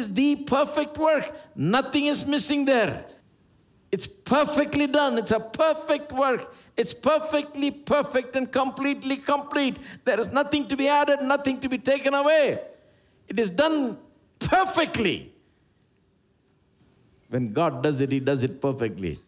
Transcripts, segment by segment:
is the perfect work. Nothing is missing there. It's perfectly done. It's a perfect work. It's perfectly perfect and completely complete. There is nothing to be added, nothing to be taken away. It is done perfectly. When God does it, He does it perfectly.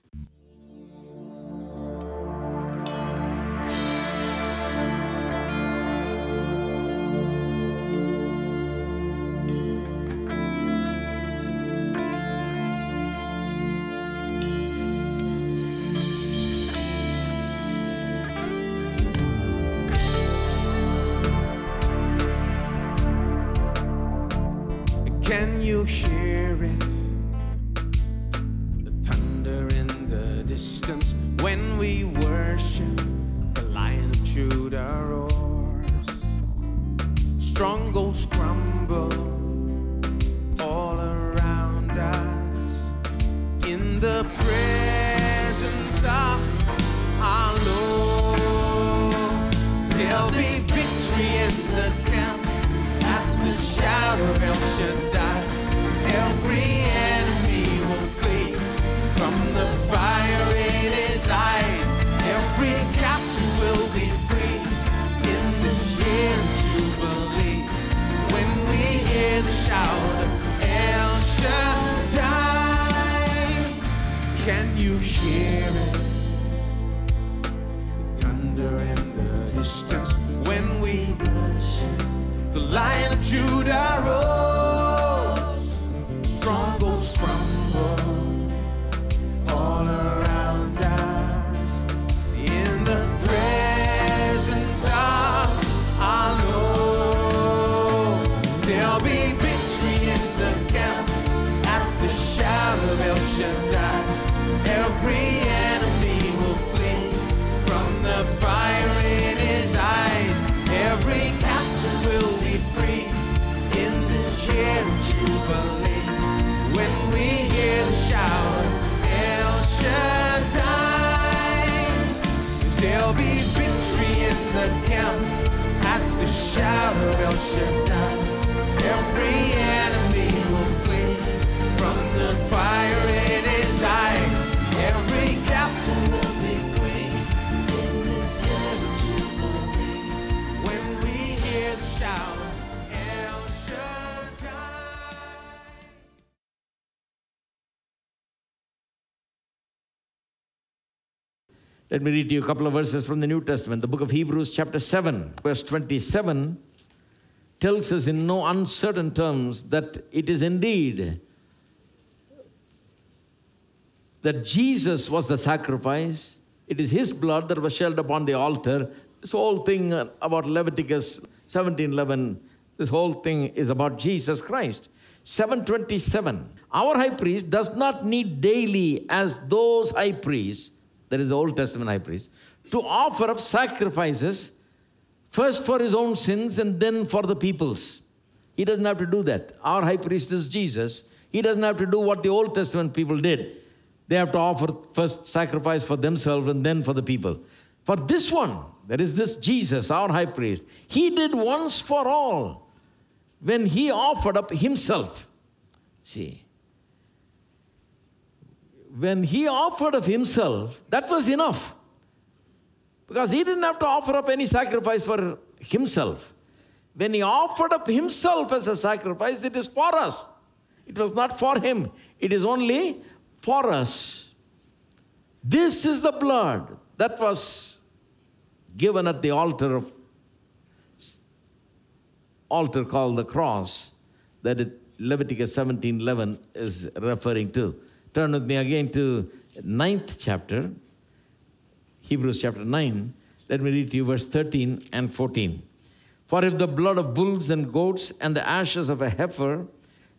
Let me read to you a couple of verses from the New Testament. The book of Hebrews, chapter 7, verse 27, tells us in no uncertain terms that it is indeed that Jesus was the sacrifice. It is his blood that was shed upon the altar. This whole thing about Leviticus 17:11, this whole thing is about Jesus Christ. 727. Our high priest does not need daily as those high priests, that is the Old Testament high priest, to offer up sacrifices first for his own sins and then for the people's. He doesn't have to do that. Our high priest is Jesus. He doesn't have to do what the Old Testament people did. They have to offer first sacrifice for themselves and then for the people. For this one, that is this Jesus, our high priest, he did once for all when he offered up himself. See, when he offered of himself, that was enough. Because he didn't have to offer up any sacrifice for himself. When he offered up himself as a sacrifice, it is for us. It was not for him, it is only for us. This is the blood that was given at the altar of altar called the cross that it, Leviticus 17:11 is referring to. Turn with me again to ninth chapter, Hebrews chapter 9. Let me read to you verse 13 and 14. For if the blood of bulls and goats and the ashes of a heifer,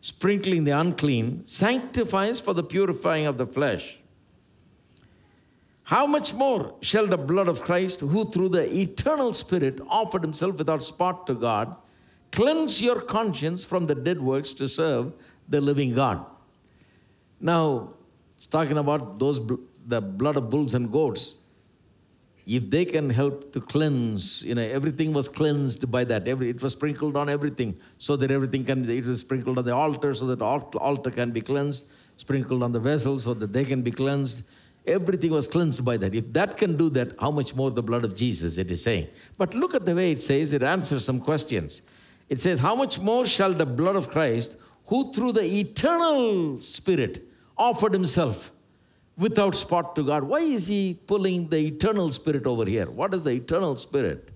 sprinkling the unclean, sanctifies for the purifying of the flesh, how much more shall the blood of Christ, who through the eternal Spirit offered himself without spot to God, cleanse your conscience from the dead works to serve the living God? Now, it's talking about those the blood of bulls and goats. if they can help to cleanse, you know, everything was cleansed by that. Every, it was sprinkled on everything so that everything can, it was sprinkled on the altar so that alt- altar can be cleansed, sprinkled on the vessel so that they can be cleansed. Everything was cleansed by that. If that can do that, how much more the blood of Jesus, it is saying. But look at the way it says, it answers some questions. It says, How much more shall the blood of Christ, who through the eternal Spirit offered himself without spot to God? Why is he pulling the eternal Spirit over here? What is the eternal Spirit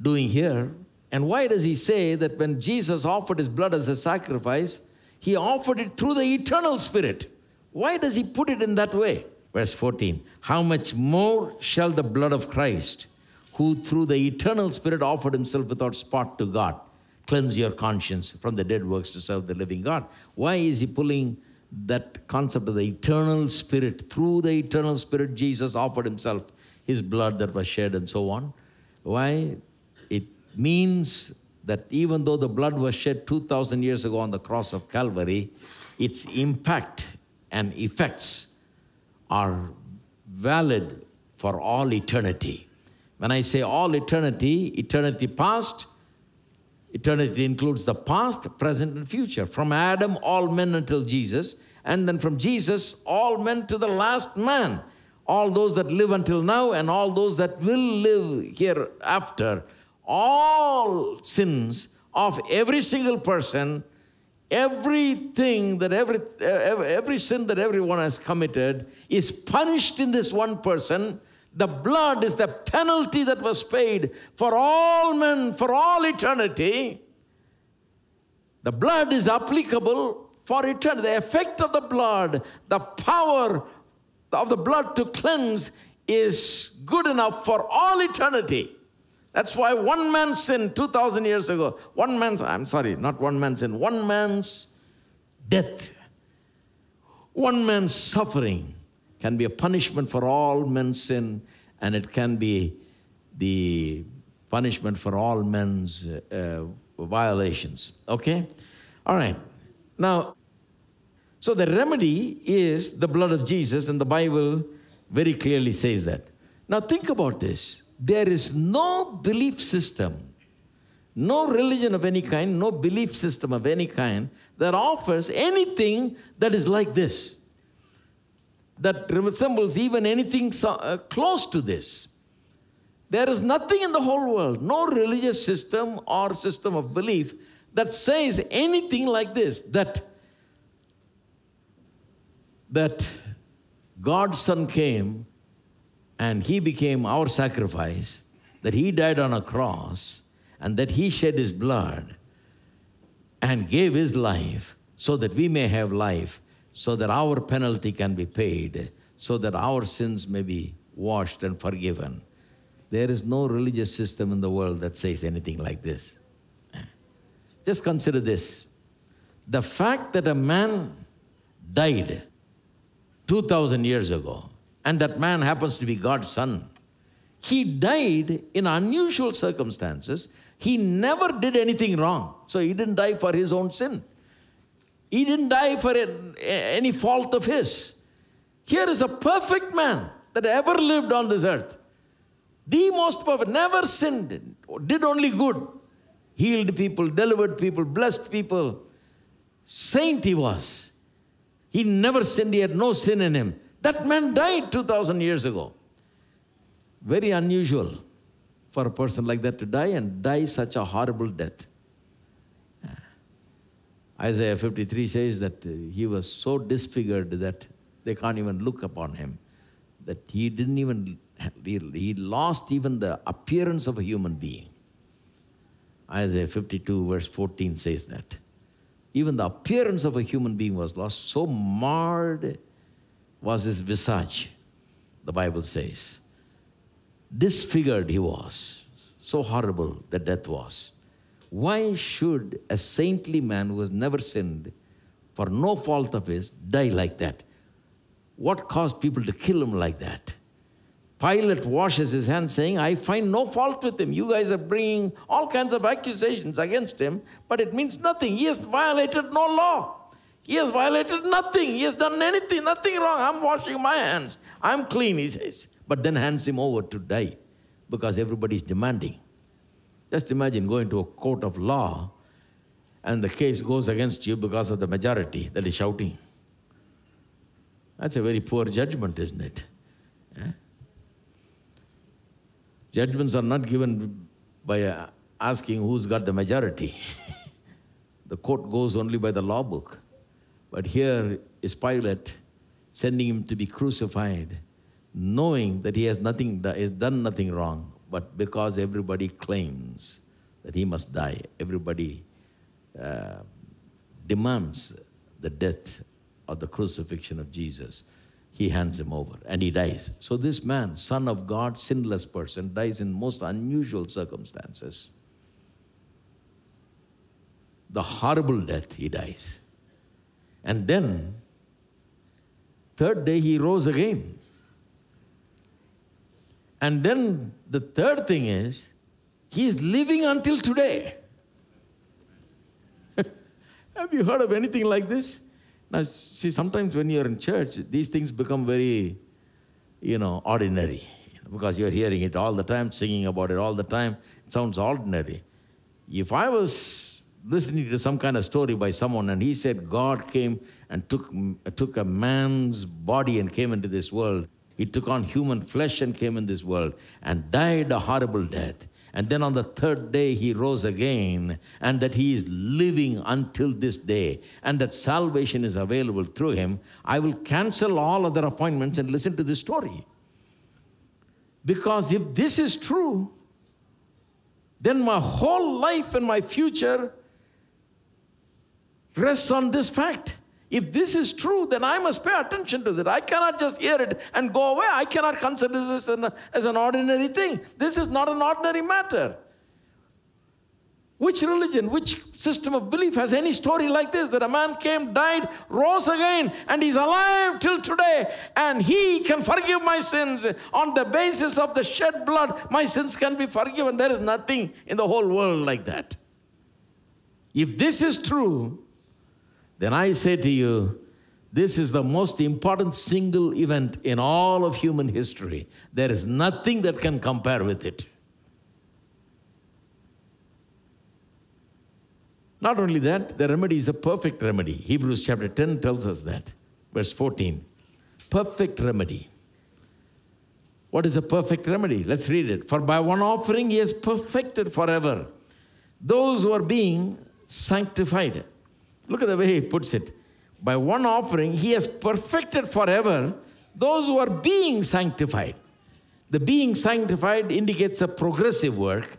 doing here? And why does he say that when Jesus offered his blood as a sacrifice, he offered it through the eternal Spirit? Why does he put it in that way? Verse 14 How much more shall the blood of Christ, who through the eternal Spirit offered himself without spot to God, cleanse your conscience from the dead works to serve the living God? Why is he pulling that concept of the eternal Spirit? Through the eternal Spirit, Jesus offered himself, his blood that was shed, and so on. Why? It means that even though the blood was shed 2,000 years ago on the cross of Calvary, its impact and effects are valid for all eternity. When I say all eternity, eternity past, eternity includes the past, present, and future. From Adam, all men until Jesus, and then from Jesus, all men to the last man. All those that live until now, and all those that will live hereafter. All sins of every single person everything that every, eh, eh, every sin that everyone has committed is punished in this one person. The blood is the penalty that was paid for all men, for all eternity. The blood is applicable for eternity. The effect of the blood, the power of the blood to cleanse is good enough for all eternity. That's why one man's sin 2,000 years ago, one man's, I'm sorry, not one man's sin, one man's death, one man's suffering can be a punishment for all men's sin, and it can be the punishment for all men's uh, violations. Okay? All right. Now, so the remedy is the blood of Jesus, and the Bible very clearly says that. Now, think about this there is no belief system, no religion of any kind, no belief system of any kind that offers anything that is like this, that resembles even anything so, uh, close to this. There is nothing in the whole world, no religious system or system of belief that says anything like this that that God's Son came and he became our sacrifice, that he died on a cross, and that he shed his blood and gave his life so that we may have life, so that our penalty can be paid, so that our sins may be washed and forgiven. There is no religious system in the world that says anything like this. Just consider this the fact that a man died 2,000 years ago and that man happens to be God's son. He died in unusual circumstances. He never did anything wrong. So he didn't die for his own sin. He didn't die for any fault of his. Here is a perfect man that ever lived on this earth. The most perfect, never sinned, did only good, healed people, delivered people, blessed people. Saint he was. He never sinned, he had no sin in him. That man died 2,000 years ago. Very unusual for a person like that to die and die such a horrible death. Isaiah 53 says that uh, he was so disfigured that they can't even look upon him, that he didn't even, he lost even the appearance of a human being. Isaiah 52, verse 14 says that. Even the appearance of a human being was lost, so marred was his visage, the Bible says. Disfigured he was. So horrible the death was. Why should a saintly man who has never sinned, for no fault of his, die like that? What caused people to kill him like that? Pilate washes his hands, saying, I find no fault with him. You guys are bringing all kinds of accusations against him, but it means nothing. He has violated no law. He has violated nothing. He has done anything, nothing wrong. I'm washing my hands. I'm clean, he says. But then hands him over to die because everybody is demanding. Just imagine going to a court of law and the case goes against you because of the majority that is shouting. That's a very poor judgment, isn't it? Eh? Judgments are not given by uh, asking who's got the majority. the court goes only by the law book. But here is Pilate sending him to be crucified, knowing that he has nothing, done nothing wrong, but because everybody claims that he must die, everybody uh, demands the death or the crucifixion of Jesus, he hands him over and he dies. So this man, son of God, sinless person, dies in most unusual circumstances. The horrible death he dies. And then, third day he rose again. And then the third thing is, he is living until today. Have you heard of anything like this? Now, see, sometimes when you're in church, these things become very, you know, ordinary because you're hearing it all the time, singing about it all the time. It sounds ordinary. If I was listening to some kind of story by someone and he said God came and took, took a man's body and came into this world, he took on human flesh and came in this world and died a horrible death and then on the third day he rose again, and that he is living until this day, and that salvation is available through him, I will cancel all other appointments and listen to this story. Because if this is true, then my whole life and my future rests on this fact. If this is true, then I must pay attention to that. I cannot just hear it and go away. I cannot consider this an, as an ordinary thing. This is not an ordinary matter. Which religion, which system of belief has any story like this that a man came, died, rose again, and he's alive till today, and he can forgive my sins on the basis of the shed blood? My sins can be forgiven. There is nothing in the whole world like that. If this is true, then I say to you, this is the most important single event in all of human history. There is nothing that can compare with it. Not only that, the remedy is a perfect remedy. Hebrews chapter 10 tells us that. Verse 14. Perfect remedy. What is a perfect remedy? Let's read it. For by one offering he has perfected forever those who are being sanctified. Look at the way he puts it. By one offering, he has perfected forever those who are being sanctified. The being sanctified indicates a progressive work,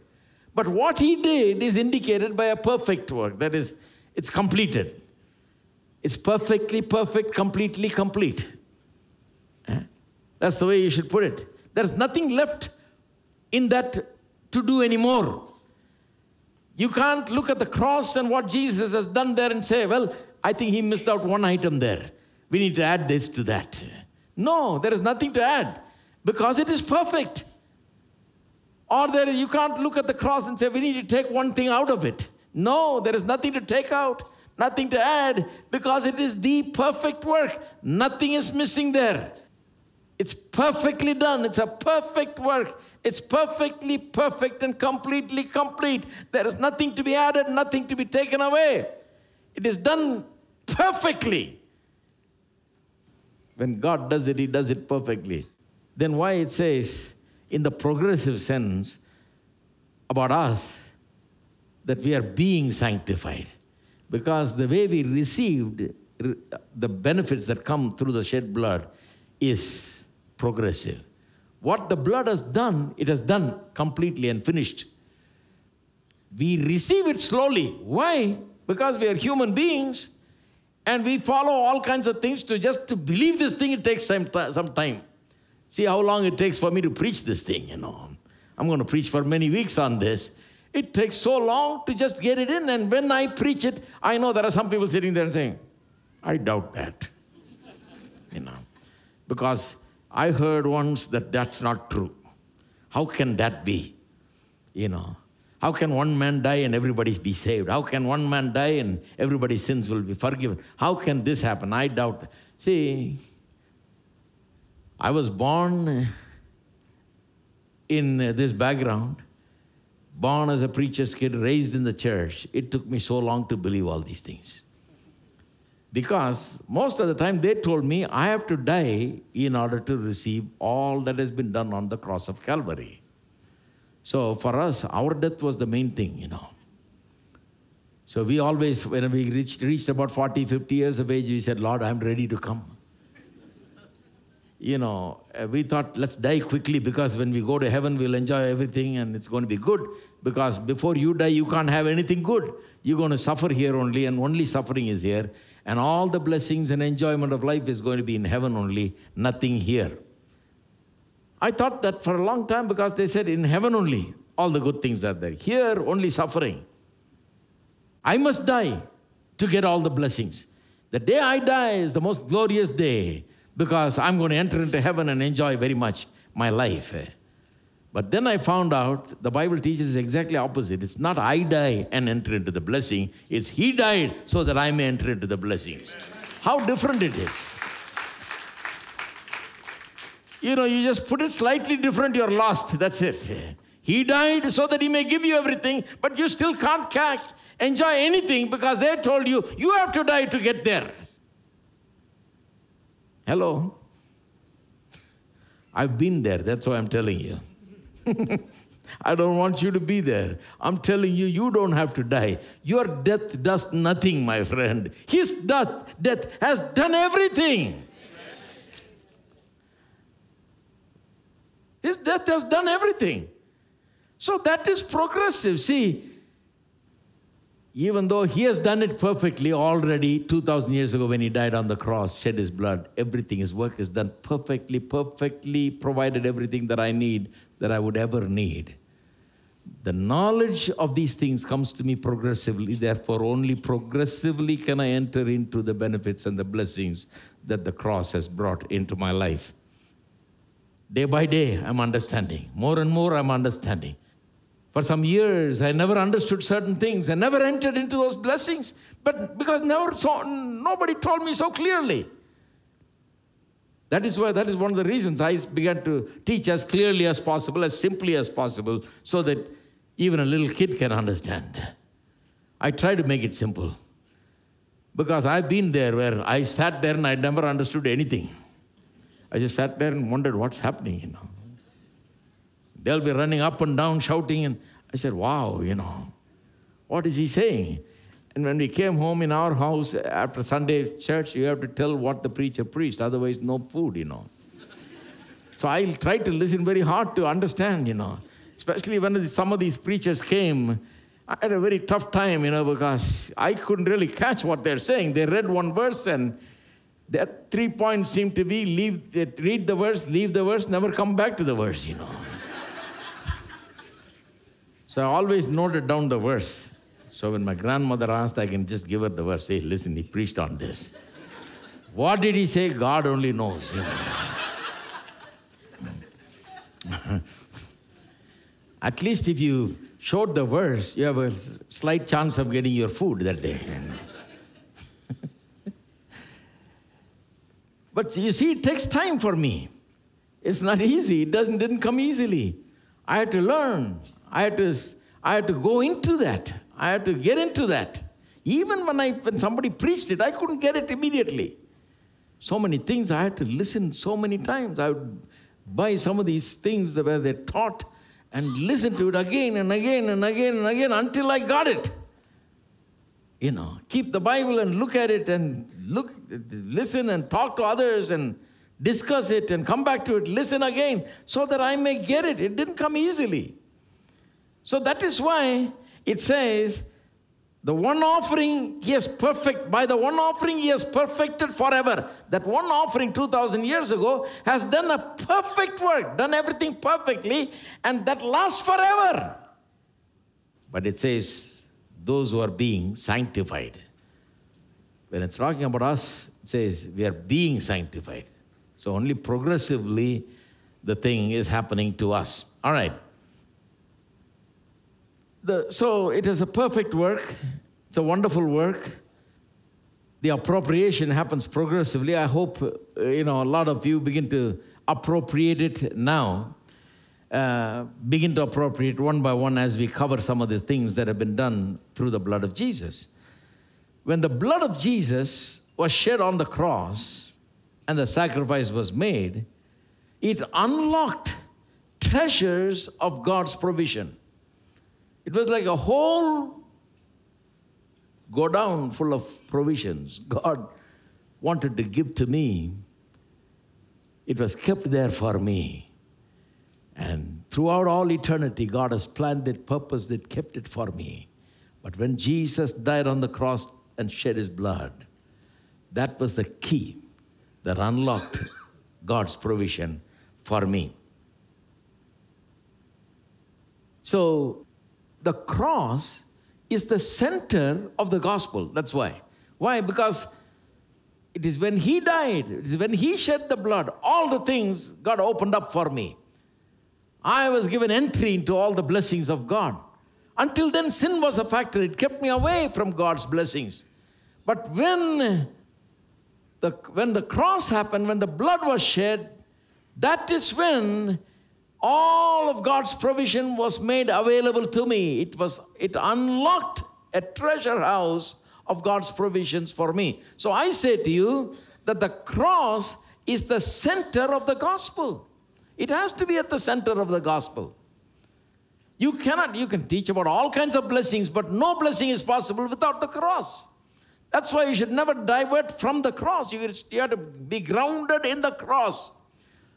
but what he did is indicated by a perfect work. That is, it's completed. It's perfectly perfect, completely complete. Eh? That's the way you should put it. There's nothing left in that to do anymore. You can't look at the cross and what Jesus has done there and say, well, I think he missed out one item there. We need to add this to that. No, there is nothing to add because it is perfect. Or there, you can't look at the cross and say, we need to take one thing out of it. No, there is nothing to take out, nothing to add because it is the perfect work. Nothing is missing there. It's perfectly done, it's a perfect work. It's perfectly perfect and completely complete. There is nothing to be added, nothing to be taken away. It is done perfectly. When God does it, He does it perfectly. Then why it says, in the progressive sense, about us, that we are being sanctified. Because the way we received uh, the benefits that come through the shed blood is progressive. What the blood has done, it has done completely and finished. We receive it slowly. Why? Because we are human beings and we follow all kinds of things to just to believe this thing, it takes some, some time. See how long it takes for me to preach this thing, you know. I'm going to preach for many weeks on this. It takes so long to just get it in, and when I preach it, I know there are some people sitting there and saying, I doubt that. you know. Because I heard once that that's not true. How can that be? You know, How can one man die and everybody be saved? How can one man die and everybody's sins will be forgiven? How can this happen? I doubt. See, I was born in this background, born as a preacher's kid, raised in the church. It took me so long to believe all these things. Because most of the time they told me I have to die in order to receive all that has been done on the cross of Calvary. So for us, our death was the main thing, you know. So we always, when we reached, reached about 40, 50 years of age, we said, Lord, I'm ready to come. You know, uh, we thought, let's die quickly because when we go to heaven, we'll enjoy everything and it's going to be good. Because before you die, you can't have anything good. You're going to suffer here only, and only suffering is here. And all the blessings and enjoyment of life is going to be in heaven only, nothing here. I thought that for a long time because they said in heaven only all the good things are there. Here only suffering. I must die to get all the blessings. The day I die is the most glorious day because I'm going to enter into heaven and enjoy very much my life. But then I found out the Bible teaches exactly opposite. It's not I die and enter into the blessing, it's He died so that I may enter into the blessings. How different it is. You know, you just put it slightly different, you're lost. That's it. He died so that He may give you everything, but you still can't enjoy anything because they told you, you have to die to get there. Hello? I've been there, that's why I'm telling you. I don't want you to be there. I'm telling you, you don't have to die. Your death does nothing, my friend. His death, death has done everything. His death has done everything. So that is progressive. See, even though he has done it perfectly already 2000 years ago when he died on the cross, shed his blood, everything, his work is done perfectly, perfectly provided everything that I need, that I would ever need. The knowledge of these things comes to me progressively, therefore, only progressively can I enter into the benefits and the blessings that the cross has brought into my life. Day by day, I'm understanding. More and more, I'm understanding. For some years, I never understood certain things. I never entered into those blessings, but because never saw, nobody told me so clearly. That is why that is one of the reasons I began to teach as clearly as possible, as simply as possible, so that even a little kid can understand. I try to make it simple. Because I've been there where I sat there and I never understood anything. I just sat there and wondered what's happening, you know. They'll be running up and down shouting, and I said, Wow, you know, what is he saying? And when we came home in our house after Sunday church, you have to tell what the preacher preached, otherwise, no food, you know. so I'll try to listen very hard to understand, you know, especially when some of these preachers came. I had a very tough time, you know, because I couldn't really catch what they're saying. They read one verse and their three points seem to be leave, read the verse, leave the verse, never come back to the verse, you know. so I always noted down the verse. So when my grandmother asked, I can just give her the verse. Say, listen, he preached on this. what did he say? God only knows. At least if you showed the verse, you have a slight chance of getting your food that day. But you see, it takes time for me. It's not easy. It doesn't didn't come easily. I had to learn. I had to, I had to go into that. I had to get into that. Even when I when somebody preached it, I couldn't get it immediately. So many things I had to listen so many times. I would buy some of these things that were they taught and listen to it again and again and again and again until I got it you know, keep the Bible and look at it and look, listen and talk to others and discuss it and come back to it, listen again, so that I may get it. It didn't come easily. So that is why it says, the one offering he has perfect, by the one offering he has perfected forever. That one offering 2,000 years ago has done a perfect work, done everything perfectly, and that lasts forever. But it says, those who are being sanctified. When it's talking about us, it says we are being sanctified. So only progressively the thing is happening to us. All right. The, so it is a perfect work, it's a wonderful work. The appropriation happens progressively. I hope uh, you know a lot of you begin to appropriate it now. Uh, begin to appropriate one by one as we cover some of the things that have been done through the blood of Jesus. When the blood of Jesus was shed on the cross and the sacrifice was made, it unlocked treasures of God's provision. It was like a whole go down full of provisions. God wanted to give to me. It was kept there for me. And throughout all eternity, God has planned it, purposed it, kept it for me. But when Jesus died on the cross and shed his blood, that was the key that unlocked God's provision for me. So the cross is the center of the gospel. That's why. Why? Because it is when he died, it is when he shed the blood, all the things God opened up for me. I was given entry into all the blessings of God. Until then, sin was a factor. It kept me away from God's blessings. But when the, when the cross happened, when the blood was shed, that is when all of God's provision was made available to me. It was it unlocked a treasure house of God's provisions for me. So I say to you that the cross is the center of the gospel. It has to be at the center of the gospel. You cannot, you can teach about all kinds of blessings, but no blessing is possible without the cross. That's why you should never divert from the cross. You, you have to be grounded in the cross.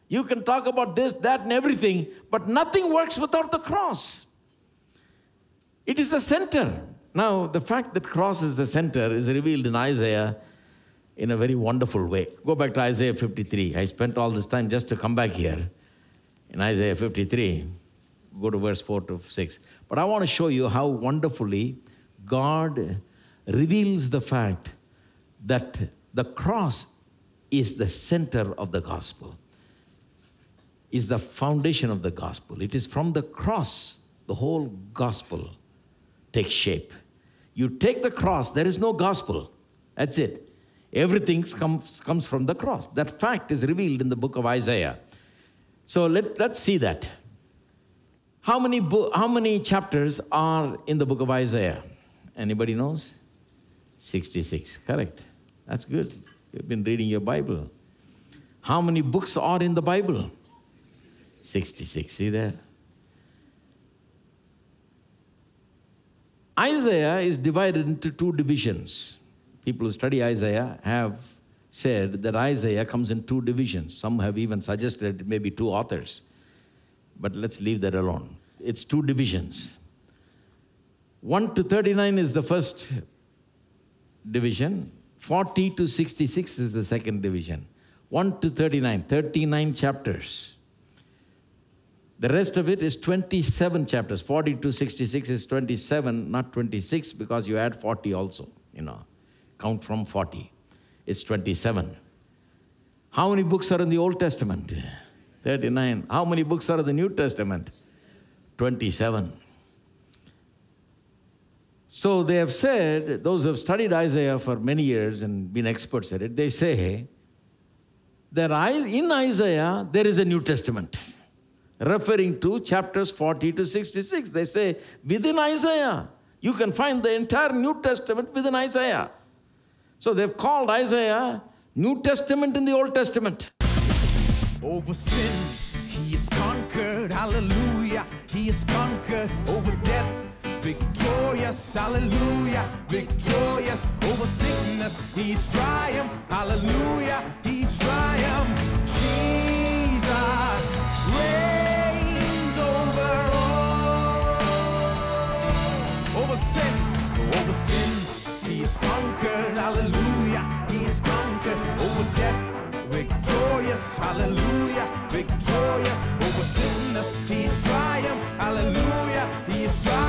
You can talk about this, that, and everything, but nothing works without the cross. It is the center. Now, the fact that cross is the center is revealed in Isaiah in a very wonderful way. Go back to Isaiah 53. I spent all this time just to come back here. In Isaiah 53, go to verse 4 to 6. But I want to show you how wonderfully God reveals the fact that the cross is the center of the gospel is the foundation of the gospel. It is from the cross the whole gospel takes shape. You take the cross, there is no gospel. That's it. Everything comes, comes from the cross. That fact is revealed in the book of Isaiah. So let, let's see that. How many, how many chapters are in the book of Isaiah? Anybody knows? 66. Correct. That's good. You've been reading your Bible. How many books are in the Bible? 66. See there? Isaiah is divided into two divisions. People who study Isaiah have said that Isaiah comes in two divisions. Some have even suggested it may be two authors. But let's leave that alone. It's two divisions. 1 to 39 is the first division, 40 to 66 is the second division. 1 to 39, 39 chapters. The rest of it is 27 chapters. 40 to 66 is 27, not 26, because you add 40 also, you know. Count from 40. It's 27. How many books are in the Old Testament? 39. How many books are in the New Testament? 27. So they have said, those who have studied Isaiah for many years and been experts at it, they say that in Isaiah there is a New Testament referring to chapters 40 to 66. They say within Isaiah, you can find the entire New Testament within Isaiah. So they've called Isaiah New Testament in the Old Testament. Over sin, he is conquered. Hallelujah. He is conquered over death. Victorious, hallelujah, victorious over sickness. He's triumph, hallelujah, he's triumph. Victorious, hallelujah, victorious over sickness. He's triumph, hallelujah, he is triumph.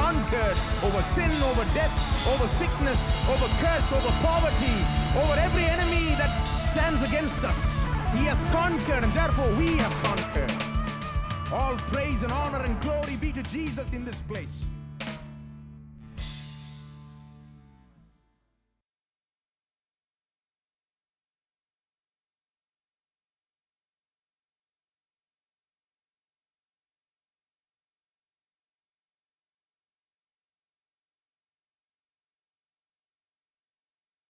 conquered over sin, over death, over sickness, over curse, over poverty, over every enemy that stands against us. He has conquered, and therefore we have conquered. All praise and honor and glory be to Jesus in this place.